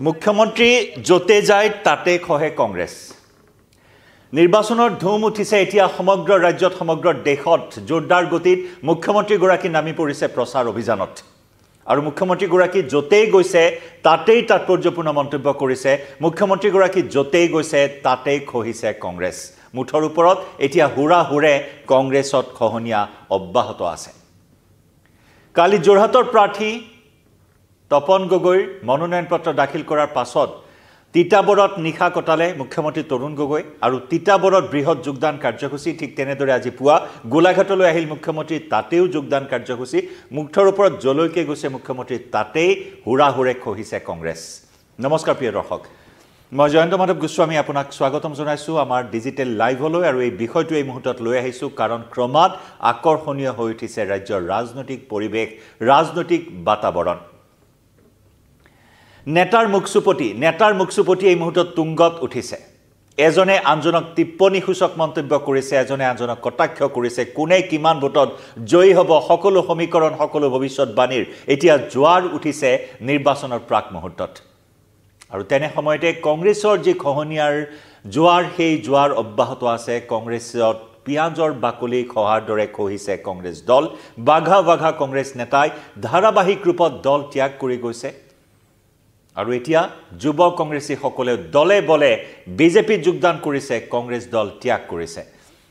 মুখ্যমন্ত্ৰী য'তে যায় তাতে খহে কংগ্ৰেছ। নিৰ্বাচনৰ ধুম উঠিছে এতিয়া সমগ্ৰ ৰাজ্যত সমগ্ৰ দেশত জোৰদাৰ গতিত মুখ্যমন্ত্ৰীগৰাকী নামি পৰিছে প্ৰচাৰ অভিযানত। আৰু মুখ্যমন্ত্ৰীগৰাকী য'তেই গৈছে তাতেই তাৎপৰ্যপূৰ্ণ মন্তব্য কৰিছে। মুখ্যমন্ত্ৰীগৰাকী য'তেই গৈছে তাতেই খহিছে কংগ্ৰেছ। মুঠৰ ওপৰত এতিয়া হুৰা হুৰে কংগ্ৰেছত খহনীয়া অব্যাহত আছে। কালি যোৰহাটৰ প্ৰাৰ্থী তপন গগৈৰ মনোনয়ন পত্ৰ দাখিল কৰাৰ পাছত তিতাবৰত নিশা কটালে মুখ্যমন্ত্ৰী তৰুণ গগৈ আৰু তিতাবৰত বৃহৎ যোগদান কাৰ্যসূচী ঠিক তেনেদৰে আজি পুৱা গোলাঘাটলৈ আহিল মুখ্যমন্ত্ৰী তাতেও যোগদান কাৰ্যসূচী। মুঠৰ ওপৰত যলৈকে গৈছে মুখ্যমন্ত্ৰী তাতেই হুৰা হুৰে খহিছে কংগ্ৰেছ। নমস্কাৰ প্ৰিয় দৰ্শক। মই জয়ন্ত মাধৱ গোস্বামী আপোনাক স্বাগতম জনাইছোঁ আমাৰ ডিজিটেল লাইভলৈ আৰু এই বিষয়টো এই মুহূৰ্তত লৈ আহিছোঁ কাৰণ ক্ৰমাৎ আকৰ্ষণীয় হৈ উঠিছে ৰাজ্যৰ ৰাজনৈতিক পৰিৱেশ ৰাজনৈতিক বাতাবৰণ। নেতাৰ মুখচুপতি নেতাৰ মুখচুপতি এই মুহূৰ্তত তুংগত উঠিছে। এজনে আনজনক টিপ্পনীসূচক মন্তব্য কৰিছে এজনে আনজনক কটাক্ষ কৰিছে কোনে কিমান ভোটত জয়ী হ'ব সকলো সমীকৰণ সকলো ভৱিষ্যতবাণীৰ এতিয়া জোৱাৰ উঠিছে নিৰ্বাচনৰ প্ৰাক মুহূৰ্তত। আৰু তেনে সময়তে কংগ্ৰেছৰ যি খহনীয়াৰ জোৱাৰ সেই জোৱাৰ অব্যাহত আছে। কংগ্ৰেছত পিঁয়াজৰ বাকলি খহাৰ দৰে খহিছে কংগ্ৰেছ দল। বাঘা বাঘা কংগ্ৰেছ নেতাই ধাৰাবাহিক ৰূপত দল ত্যাগ কৰি গৈছে। আৰু এতিয়া যুৱ কংগ্ৰেছীসকলে দলে বলে বিজেপিত যোগদান কৰিছে কংগ্ৰেছ দল ত্যাগ কৰিছে।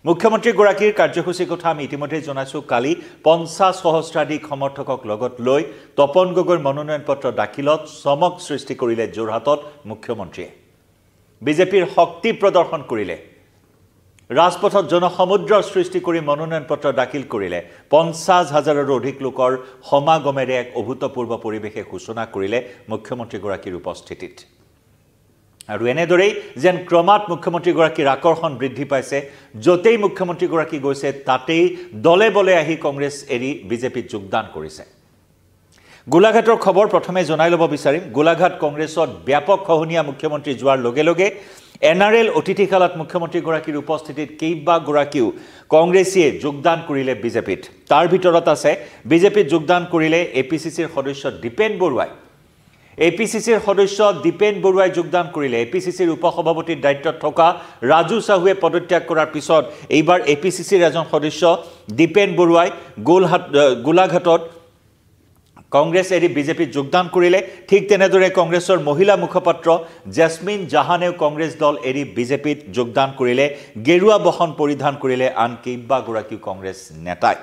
মুখ্যমন্ত্ৰীগৰাকীৰ কাৰ্যসূচীৰ কথা আমি ইতিমধ্যে জনাইছোঁ। কালি পঞ্চাছ সহস্ৰাধিক সমৰ্থকক লগত লৈ তপন গগৈৰ মনোনয়ন পত্ৰ দাখিলত চমক সৃষ্টি কৰিলে যোৰহাটত মুখ্যমন্ত্ৰীয়ে। বিজেপিৰ শক্তি প্ৰদৰ্শন কৰিলে। ৰাজপথত জনসমুদ্ৰৰ সৃষ্টি কৰি মনোনয়ন পত্ৰ দাখিল কৰিলে পঞ্চাছ হাজাৰৰো অধিক লোকৰ সমাগমেৰে এক অভূতপূৰ্ব পৰিৱেশে সূচনা কৰিলে মুখ্যমন্ত্ৰীগৰাকীৰ উপস্থিতিত। আৰু এনেদৰেই যেন ক্ৰমাৎ মুখ্যমন্ত্ৰীগৰাকীৰ আকৰ্ষণ বৃদ্ধি পাইছে য'তেই মুখ্যমন্ত্ৰীগৰাকী গৈছে তাতেই দলে বলে আহি কংগ্ৰেছ এৰি বিজেপিত যোগদান কৰিছে। গোলাঘাটৰ খবৰ প্ৰথমে জনাই ল'ব বিচাৰিম। গোলাঘাট কংগ্ৰেছত ব্যাপক খহনীয়া মুখ্যমন্ত্ৰী যোৱাৰ লগে লগে এন আৰ এল অতিথিশালাত মুখ্যমন্ত্ৰীগৰাকীৰ উপস্থিতিত কেইবাগৰাকীও কংগ্ৰেছীয়ে যোগদান কৰিলে বিজেপিত। তাৰ ভিতৰত আছে বিজেপিত যোগদান কৰিলে এ পি চি চিৰ সদস্য দীপেন বৰুৱাই। এ পি চি চিৰ সদস্য দীপেন বৰুৱাই যোগদান কৰিলে। এ পি চি চিৰ উপসভাপতিৰ দায়িত্বত থকা ৰাজু চাহুৱে পদত্যাগ কৰাৰ পিছত এইবাৰ এ পি চি চিৰ এজন সদস্য দীপেন বৰুৱাই গোলহাট গোলাঘাটত কংগ্ৰেছ এৰি বিজেপিত যোগদান কৰিলে ঠিক তেনেদৰে কংগ্ৰেছৰ মহিলা মুখপাত্ৰ জেছমিন জাহানেও কংগ্ৰেছ দল এৰি বিজেপিত যোগদান কৰিলে গেৰুৱা বসন পৰিধান কৰিলে আন কেইবাগৰাকীও কংগ্ৰেছ নেতাই।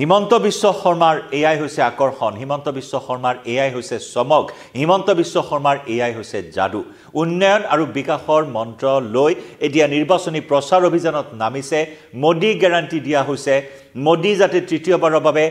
হিমন্ত বিশ্ব শৰ্মাৰ এয়াই হৈছে আকৰ্ষণ হিমন্ত বিশ্ব শৰ্মাৰ এয়াই হৈছে চমক হিমন্ত বিশ্ব শৰ্মাৰ এয়াই হৈছে যাদু উন্নয়ন আৰু বিকাশৰ মন্ত্ৰ লৈ এতিয়া নিৰ্বাচনী প্ৰচাৰ অভিযানত নামিছে মোদী গেৰাণ্টি দিয়া হৈছে। মোদী যাতে তৃতীয়বাৰৰ বাবে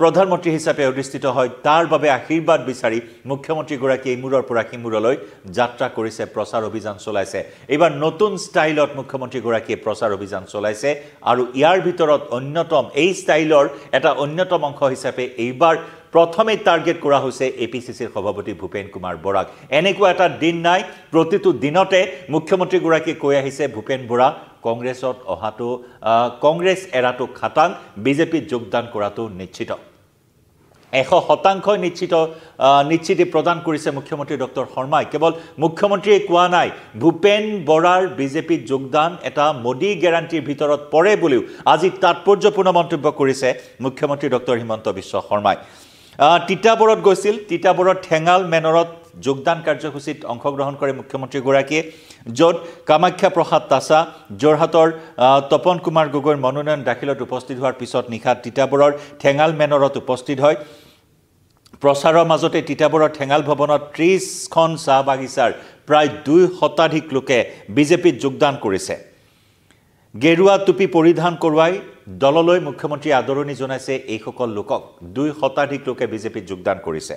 প্ৰধানমন্ত্ৰী হিচাপে অধিষ্ঠিত হয় তাৰ বাবে আশীৰ্বাদ বিচাৰি মুখ্যমন্ত্ৰীগৰাকীয়ে ইমূৰৰ পৰা সিমূৰলৈ যাত্ৰা কৰিছে প্ৰচাৰ অভিযান চলাইছে। এইবাৰ নতুন ষ্টাইলত মুখ্যমন্ত্ৰীগৰাকীয়ে প্ৰচাৰ অভিযান চলাইছে আৰু ইয়াৰ ভিতৰত অন্যতম এই ষ্টাইলৰ এটা অন্যতম অংশ হিচাপে এইবাৰ প্ৰথমে টাৰ্গেট কৰা হৈছে এ পি চি চিৰ সভাপতি ভূপেন কুমাৰ বৰাক। এনেকুৱা এটা দিন নাই প্ৰতিটো দিনতে মুখ্যমন্ত্ৰীগৰাকীয়ে কৈ আহিছে ভূপেন বৰা কংগ্ৰেছত অহাটো কংগ্ৰেছ এৰাটো খাটাং বিজেপিত যোগদান কৰাটো নিশ্চিত। এশ শতাংশই নিশ্চিত নিশ্চিতি প্ৰদান কৰিছে মুখ্যমন্ত্ৰী ডক্টৰ শৰ্মাই। কেৱল মুখ্যমন্ত্ৰীয়ে কোৱা নাই ভূপেন বৰাৰ বিজেপিত যোগদান এটা মোদী গেৰাণ্টিৰ ভিতৰত পৰে বুলিও আজি তাৎপৰ্যপূৰ্ণ মন্তব্য কৰিছে মুখ্যমন্ত্ৰী ডক্টৰ হিমন্ত বিশ্ব শৰ্মাই। তিতাবৰত গৈছিল তিতাবৰত ঠেঙাল মেনৰত যোগদান কাৰ্যসূচীত অংশগ্ৰহণ কৰে মুখ্যমন্ত্ৰীগৰাকীয়ে য'ত কামাখ্যা প্ৰসাদ তাছা যোৰহাটৰ তপন কুমাৰ গগৈৰ মনোনয়ন দাখিলত উপস্থিত হোৱাৰ পিছত নিশা তিতাবৰৰ ঠেঙাল মেনৰত উপস্থিত হয়। প্ৰচাৰৰ মাজতে তিতাবৰৰ ঠেঙাল ভৱনত ত্ৰিছখন চাহ বাগিচাৰ প্ৰায় দুই শতাধিক লোকে বিজেপিত যোগদান কৰিছে। গেৰুৱা টুপি পৰিধান কৰোৱাই দললৈ মুখ্যমন্ত্ৰীয়ে আদৰণি জনাইছে এইসকল লোকক। দুই শতাধিক লোকে বিজেপিত যোগদান কৰিছে।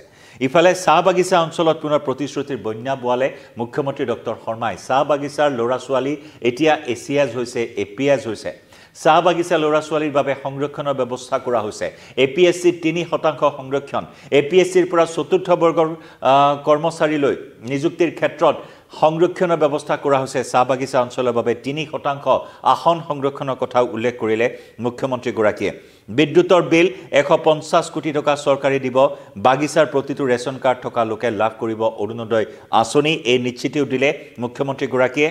ইফালে চাহ বাগিচা অঞ্চলত পুনৰ প্ৰতিশ্ৰুতিৰ বন্যা বোৱালে মুখ্যমন্ত্ৰী ডক্টৰ শৰ্মাই। চাহ বাগিচাৰ ল'ৰা ছোৱালী এতিয়া এছিয়াজ হৈছে এ পি এছ হৈছে। চাহ বাগিচা ল'ৰা ছোৱালীৰ বাবে সংৰক্ষণৰ ব্যৱস্থা কৰা হৈছে। এ পি এছ চিত তিনি শতাংশ সংৰক্ষণ। এ পি এছ চিৰ পৰা চতুৰ্থ বৰ্গৰ কৰ্মচাৰীলৈ নিযুক্তিৰ ক্ষেত্ৰত সংৰক্ষণৰ ব্যৱস্থা কৰা হৈছে। চাহ বাগিচা অঞ্চলৰ বাবে তিনি শতাংশ আসন সংৰক্ষণৰ কথাও উল্লেখ কৰিলে মুখ্যমন্ত্ৰীগৰাকীয়ে। বিদ্যুতৰ বিল এশ পঞ্চাছ কোটি টকা চৰকাৰে দিব। বাগিচাৰ প্ৰতিটো ৰেচন কাৰ্ড থকা লোকে লাভ কৰিব অৰুণোদয় আঁচনি। এই নিশ্চিতিও দিলে মুখ্যমন্ত্ৰীগৰাকীয়ে।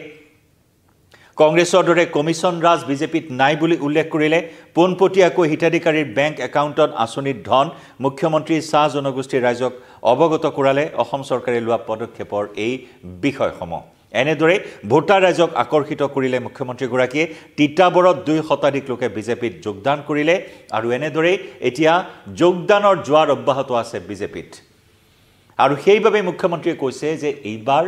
কংগ্ৰেছৰ দৰে কমিশ্যন ৰাজ বিজেপিত নাই বুলি উল্লেখ কৰিলে পোনপটীয়াকৈ হিতাধিকাৰীৰ বেংক একাউণ্টত আঁচনিৰ ধন মুখ্যমন্ত্ৰী চাহ জনগোষ্ঠীৰ ৰাইজক অৱগত কৰালে অসম চৰকাৰে লোৱা পদক্ষেপৰ এই বিষয়সমূহ। এনেদৰে ভোটাৰ ৰাইজক আকৰ্ষিত কৰিলে মুখ্যমন্ত্ৰীগৰাকীয়ে তিতাবৰত দুই শতাধিক লোকে বিজেপিত যোগদান কৰিলে আৰু এনেদৰেই এতিয়া যোগদানৰ জোৱাৰ অব্যাহত আছে বিজেপিত। আৰু সেইবাবে মুখ্যমন্ত্ৰীয়ে কৈছে যে এইবাৰ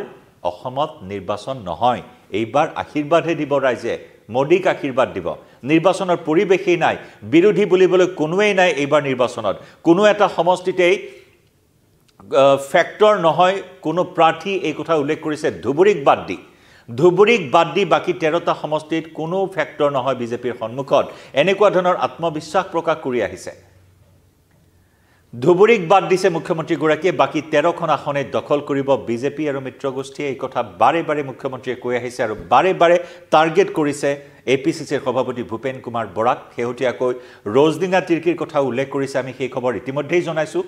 অসমত নিৰ্বাচন নহয়। এইবাৰ আশীৰ্বাদহে দিব ৰাইজে মোদীক আশীৰ্বাদ দিব। নিৰ্বাচনৰ পৰিৱেশেই নাই বিৰোধী বুলিবলৈ কোনোৱেই নাই এইবাৰ নিৰ্বাচনত। কোনো এটা সমষ্টিতেই ফেক্টৰ নহয় কোনো প্ৰাৰ্থী এই কথা উল্লেখ কৰিছে ধুবুৰীক বাদ দি। ধুবুৰীক বাদ দি বাকী তেৰটা সমষ্টিত কোনো ফেক্টৰ নহয় বিজেপিৰ সন্মুখত। এনেকুৱা ধৰণৰ আত্মবিশ্বাস প্ৰকাশ কৰি আহিছে। ধুবুৰীক বাদ দিছে মুখ্যমন্ত্ৰীগৰাকীয়ে। বাকী তেৰখন আসনে দখল কৰিব বিজেপি আৰু মিত্ৰগোষ্ঠীয়ে। এই কথা বাৰে বাৰে মুখ্যমন্ত্ৰীয়ে কৈ আহিছে আৰু বাৰে বাৰে টাৰ্গেট কৰিছে এ পি চি চিৰ সভাপতি ভূপেন কুমাৰ বৰাক শেহতীয়াকৈ ৰজদিনা তিৰ্কীৰ কথা উল্লেখ কৰিছে আমি সেই খবৰ ইতিমধ্যেই জনাইছোঁ।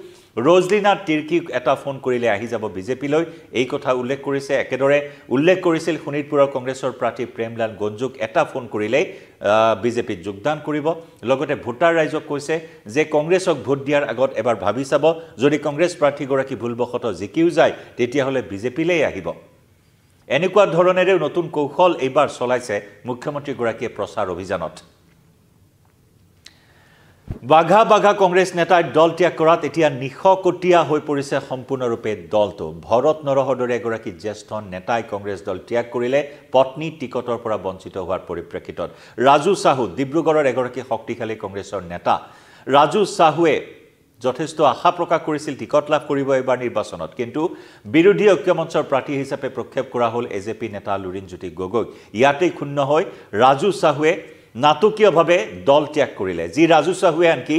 ৰজদিনা তিৰ্কীক এটা ফোন কৰিলে আহি যাব বিজেপিলৈ। এই কথা উল্লেখ কৰিছে। একেদৰে উল্লেখ কৰিছিল শোণিতপুৰৰ কংগ্ৰেছৰ প্ৰাৰ্থী প্ৰেমলাল গঞ্জুক এটা ফোন কৰিলেই বিজেপিত যোগদান কৰিব। লগতে ভোটাৰ ৰাইজক কৈছে যে কংগ্ৰেছক ভোট দিয়াৰ আগত এবাৰ ভাবি চাব। যদি কংগ্ৰেছ প্ৰাৰ্থীগৰাকী ভুলবশতঃ জিকিও যায় তেতিয়াহ'লে বিজেপিলেই আহিব। এনেকুৱা ধৰণেৰেও নতুন কৌশল এইবাৰ চলাইছে মুখ্যমন্ত্ৰীগৰাকীয়ে প্ৰচাৰ অভিযানত। বাঘা বাঘা কংগ্ৰেছ নেতাই দল ত্যাগ কৰাত এতিয়া নিশকটীয়া হৈ পৰিছে সম্পূৰ্ণৰূপে দলটো। ভৰত নৰহৰ দৰে এগৰাকী জ্যেষ্ঠ নেতাই কংগ্ৰেছ দল ত্যাগ কৰিলে পত্নী টিকটৰ পৰা বঞ্চিত হোৱাৰ পৰিপ্ৰেক্ষিতত। ৰাজু চাহু ডিব্ৰুগড়ৰ এগৰাকী শক্তিশালী কংগ্ৰেছৰ নেতা। ৰাজু চাহুৱে যথেষ্ট আশা প্ৰকাশ কৰিছিল টিকট লাভ কৰিব এইবাৰ নিৰ্বাচনত। কিন্তু বিৰোধী ঐক্যমঞ্চৰ প্ৰাৰ্থী হিচাপে প্ৰক্ষেপ কৰা হ'ল এ জে পি নেতা লুৰিণজ্যোতি গগৈক ইয়াতেই ক্ষুণ্ণ হৈ ৰাজু চাহুৱে নাটকীয়ভাৱে দল ত্যাগ কৰিলে। যি ৰাজু চাহুৱে আনকি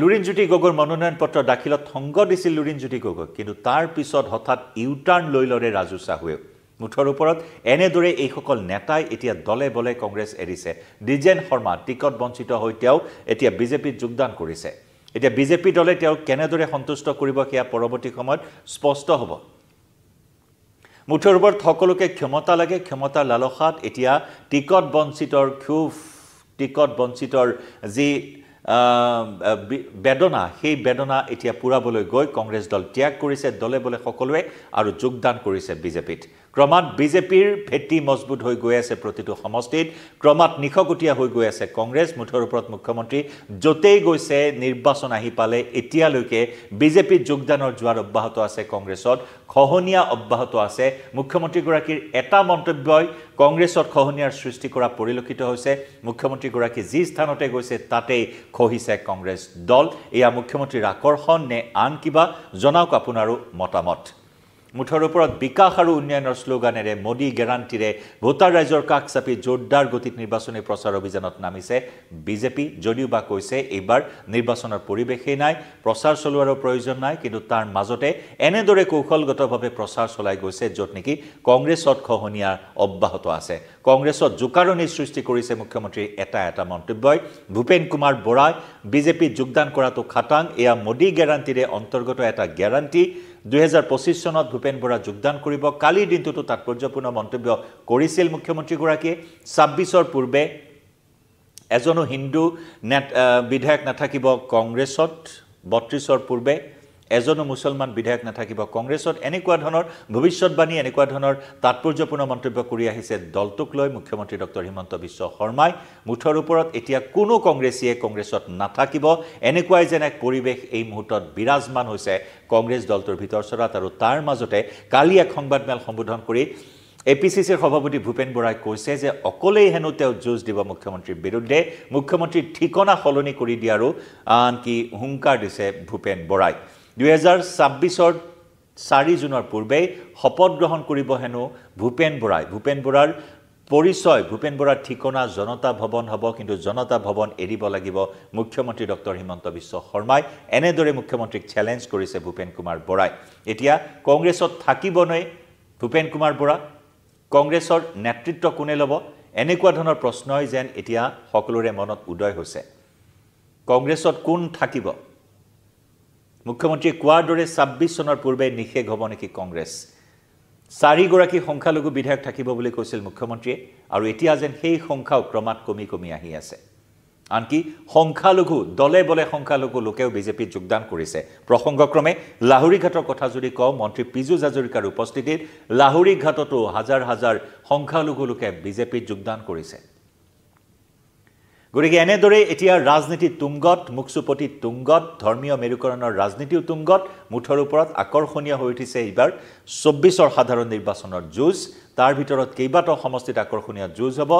লুৰিণজ্যোতি গগৈৰ মনোনয়ন পত্ৰ দাখিলত সংগ দিছিল লুৰিণজ্যোতি গগৈক। কিন্তু তাৰ পিছত হঠাৎ ইউ টাৰ্ণ লৈ ল'লে ৰাজু চাহুৱেও। মুঠৰ ওপৰত এনেদৰে এইসকল নেতাই এতিয়া দলে বলে কংগ্ৰেছ এৰিছে। দ্বিজেন শৰ্মা টিকট বঞ্চিত হৈ তেওঁ এতিয়া বিজেপিত যোগদান কৰিছে। এতিয়া বিজেপি দলে তেওঁক কেনেদৰে সন্তুষ্ট কৰিব সেয়া পৰৱৰ্তী সময়ত স্পষ্ট হ'ব। মুঠৰ ওপৰত সকলোকে ক্ষমতা লাগে ক্ষমতাৰ লালসাত এতিয়া টিকট বঞ্চিতৰ ক্ষোভ টিকট বঞ্চিতৰ যি বেদনা সেই বেদনা এতিয়া পূৰাবলৈ গৈ কংগ্ৰেছ দল ত্যাগ কৰিছে দলে বলে সকলোৱে আৰু যোগদান কৰিছে বিজেপিত। ক্ৰমাৎ বিজেপিৰ ভেটি মজবুত হৈ গৈ আছে প্ৰতিটো সমষ্টিত ক্ৰমাৎ নিশকটীয়া হৈ গৈ আছে কংগ্ৰেছ মুঠৰ ওপৰত মুখ্যমন্ত্ৰী য'তেই গৈছে নিৰ্বাচন আহি পালে এতিয়ালৈকে বিজেপিত যোগদানৰ যোৱাৰ অব্যাহত আছে কংগ্ৰেছত খহনীয়া অব্যাহত আছে। মুখ্যমন্ত্ৰীগৰাকীৰ এটা মন্তব্যই কংগ্ৰেছত খহনীয়াৰ সৃষ্টি কৰা পৰিলক্ষিত হৈছে। মুখ্যমন্ত্ৰীগৰাকী যি স্থানতে গৈছে তাতেই খহিছে কংগ্ৰেছ দল। এয়া মুখ্যমন্ত্ৰীৰ আকৰ্ষণ নে আন কিবা? জনাওক আপোনাৰো মতামত। মুঠৰ ওপৰত বিকাশ আৰু উন্নয়নৰ শ্লোগানেৰে মোদী গেৰাণ্টিৰে ভোটাৰ ৰাইজৰ কাষ চাপি জোৰদাৰ গতিত নিৰ্বাচনী প্ৰচাৰ অভিযানত নামিছে বিজেপি যদিও বা কৈছে এইবাৰ নিৰ্বাচনৰ পৰিৱেশেই নাই প্ৰচাৰ চলোৱাৰো প্ৰয়োজন নাই কিন্তু তাৰ মাজতে এনেদৰে কৌশলগতভাৱে প্ৰচাৰ চলাই গৈছে য'ত নেকি কংগ্ৰেছত খহনীয়া অব্যাহত আছে। কংগ্ৰেছত জোকাৰণিৰ সৃষ্টি কৰিছে মুখ্যমন্ত্ৰীৰ এটা এটা মন্তব্যই। ভূপেন কুমাৰ বৰাই বিজেপিত যোগদান কৰাটো খাটাং এয়া মোদী গেৰাণ্টিৰে অন্তৰ্গত এটা গেৰাণ্টি। দুহেজাৰ পঁচিছ চনত ভূপেন বৰা যোগদান কৰিব। কালিৰ দিনটোতো তাৎপৰ্যপূৰ্ণ মন্তব্য কৰিছিল মুখ্যমন্ত্ৰীগৰাকীয়ে। ছাব্বিছৰ পূৰ্বে এজনো হিন্দু নেট বিধায়ক নাথাকিব কংগ্ৰেছত। বত্ৰিছৰ পূৰ্বে এজনো মুছলমান বিধায়ক নাথাকিব। কংগ্ৰেছত এনেকুৱা ধৰণৰ ভৱিষ্যতবাণী এনেকুৱা ধৰণৰ তাৎপৰ্যপূৰ্ণ মন্তব্য কৰি আহিছে দলটোক লৈ মুখ্যমন্ত্ৰী ডক্টৰ হিমন্ত বিশ্ব শৰ্মাই। মুঠৰ ওপৰত এতিয়া কোনো কংগ্ৰেছীয়ে কংগ্ৰেছত নাথাকিব। এনেকুৱাই যেন এক পৰিৱেশ এই মুহূৰ্তত বিৰাজমান হৈছে কংগ্ৰেছ দলটোৰ ভিতৰ চৰাত আৰু তাৰ মাজতে কালি এক সংবাদমেল সম্বোধন কৰি এ পি চি চিৰ সভাপতি ভূপেন বৰাই কৈছে যে অকলেই হেনো তেওঁ যুঁজ দিব মুখ্যমন্ত্ৰীৰ বিৰুদ্ধে। মুখ্যমন্ত্ৰীৰ ঠিকনা সলনি কৰি দিয়াৰো আনকি হুংকাৰ দিছে ভূপেন বৰাই। দুহেজাৰ ছাব্বিছৰ চাৰি জুনৰ পূৰ্বেই শপত গ্ৰহণ কৰিব হেনো ভূপেন বৰাই। ভূপেন বৰাৰ পৰিচয় ভূপেন বৰাৰ ঠিকনা জনতা ভৱন হ'ব কিন্তু জনতা ভৱন এৰিব লাগিব মুখ্যমন্ত্ৰী ডক্টৰ হিমন্ত বিশ্ব শৰ্মাই। এনেদৰে মুখ্যমন্ত্ৰীক চেলেঞ্জ কৰিছে ভূপেন কুমাৰ বৰাই। এতিয়া কংগ্ৰেছত থাকিবনে ভূপেন কুমাৰ বৰা? কংগ্ৰেছৰ নেতৃত্ব কোনে ল'ব? এনেকুৱা ধৰণৰ প্ৰশ্নই যেন এতিয়া সকলোৰে মনত উদয় হৈছে। কংগ্ৰেছত কোন থাকিব? মুখ্যমন্ত্ৰীয়ে কোৱাৰ দৰে ছাব্বিছ চনৰ পূৰ্বে নিষেধ হ'ব নেকি কংগ্ৰেছ? চাৰিগৰাকী সংখ্যালঘু বিধায়ক থাকিব বুলি কৈছিল মুখ্যমন্ত্ৰীয়ে আৰু এতিয়া যেন সেই সংখ্যাও ক্ৰমাৎ কমি কমি আহি আছে। আনকি সংখ্যালঘু দলে বলে সংখ্যালঘু লোকেও বিজেপিত যোগদান কৰিছে। প্ৰসংগক্ৰমে লাহৰীঘাটৰ কথা যদি কওঁ মন্ত্ৰী পীযুষ হাজৰিকাৰ উপস্থিতিত লাহৰীঘাটতো হাজাৰ হাজাৰ সংখ্যালঘু লোকে বিজেপিত যোগদান কৰিছে। গতিকে এনেদৰে এতিয়া ৰাজনীতি তুংগত মুখচুপতি তুংগত ধৰ্মীয় মেৰুকৰণৰ ৰাজনীতিও তুংগত মুঠৰ ওপৰত আকৰ্ষণীয় হৈ উঠিছে এইবাৰ চৌব্বিছৰ সাধাৰণ নিৰ্বাচনৰ যুঁজ। তাৰ ভিতৰত কেইবাটাও সমষ্টিত আকৰ্ষণীয় যুঁজ হ'ব।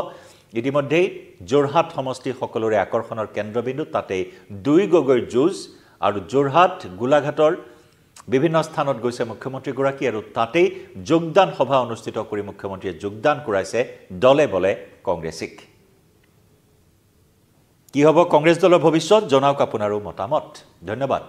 ইতিমধ্যেই যোৰহাট সমষ্টি সকলোৰে আকৰ্ষণৰ কেন্দ্ৰবিন্দু তাতেই দুই গগৈৰ যুঁজ আৰু যোৰহাট গোলাঘাটৰ বিভিন্ন স্থানত গৈছে মুখ্যমন্ত্ৰীগৰাকী আৰু তাতেই যোগদান সভা অনুষ্ঠিত কৰি মুখ্যমন্ত্ৰীয়ে যোগদান কৰাইছে দলে বলে কংগ্ৰেছীক। কি হ'ব কংগ্ৰেছ দলৰ ভৱিষ্যত? জনাওক আপোনাৰো মতামত। ধন্যবাদ।